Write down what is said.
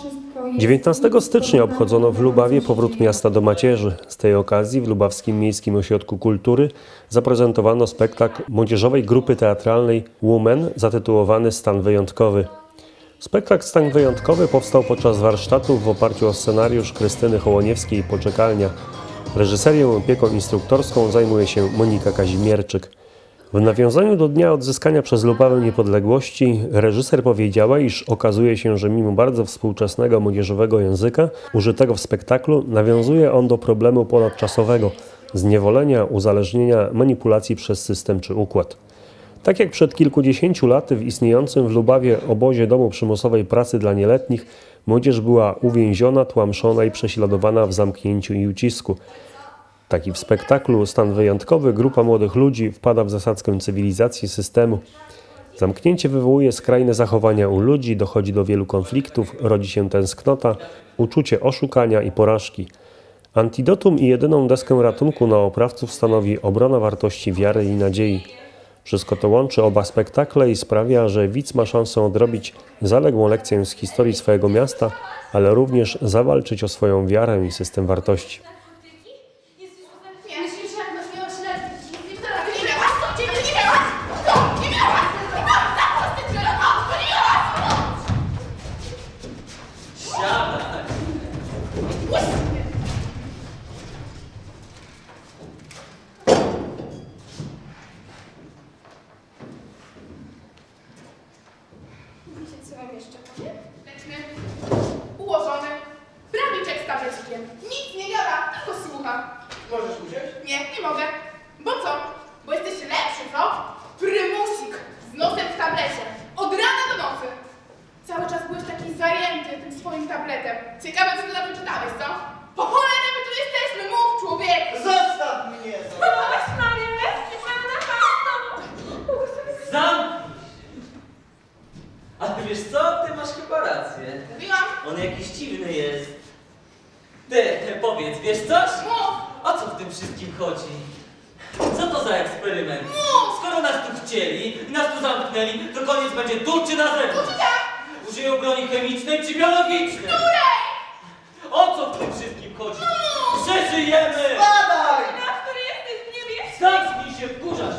wszystko jest... 19 stycznia obchodzono w Lubawie powrót miasta do macierzy. Z tej okazji w Lubawskim Miejskim Ośrodku Kultury zaprezentowano spektakl młodzieżowej grupy teatralnej Women zatytułowany Stan Wyjątkowy. Spektakl Stan Wyjątkowy powstał podczas warsztatów w oparciu o scenariusz Krystyny Hołoniewskiej Poczekalnia. Reżyserią i opieką instruktorską zajmuje się Monika Kazimierczyk. W nawiązaniu do dnia odzyskania przez Lubawę niepodległości reżyser powiedziała, iż okazuje się, że mimo bardzo współczesnego młodzieżowego języka użytego w spektaklu, nawiązuje on do problemu ponadczasowego zniewolenia, uzależnienia, manipulacji przez system czy układ. Tak jak przed kilkudziesięciu laty w istniejącym w Lubawie obozie domu przymusowej pracy dla nieletnich, młodzież była uwięziona, tłamszona i prześladowana w zamknięciu i ucisku. Taki w spektaklu Stan Wyjątkowy grupa młodych ludzi wpada w zasadzkę cywilizacji systemu. Zamknięcie wywołuje skrajne zachowania u ludzi, dochodzi do wielu konfliktów, rodzi się tęsknota, uczucie oszukania i porażki. Antidotum i jedyną deskę ratunku na oprawców stanowi obrona wartości wiary i nadziei. Wszystko to łączy oba spektakle i sprawia, że widz ma szansę odrobić zaległą lekcję z historii swojego miasta, ale również zawalczyć o swoją wiarę i system wartości. Nie, myślisz, że jak nas miałaś lepiej? Wiktora, ty nie miałaś? Co? Ciebie nie miałaś? Co? Nie miałaś? Nie miałaś? Za co ty tyle? O, to nie miałaś? Siadaj! Wiecie, co wam jeszcze powiem? Leczny, ułożony, prawiczek z tablecikiem. Nic nie gada, tylko słucha. Możesz usiąść? Nie, nie mogę. Bo co? Bo jesteś lepszy, co? Prymusik z nosem w tablecie. Od rana wiesz co? Ty masz chyba rację. Mówiłam, On jakiś dziwny jest. Ty, powiedz, wiesz coś? mów! O co w tym wszystkim chodzi? Co to za eksperyment? Mów! Skoro nas tu chcieli i nas tu zamknęli, to koniec będzie tu czy na zewnątrz? Użyją broni chemicznej czy biologicznej? Której? O co w tym wszystkim chodzi? Przeżyjemy! Badaj! Na który jesteś w niebie? Zamknij się, wkurzasz!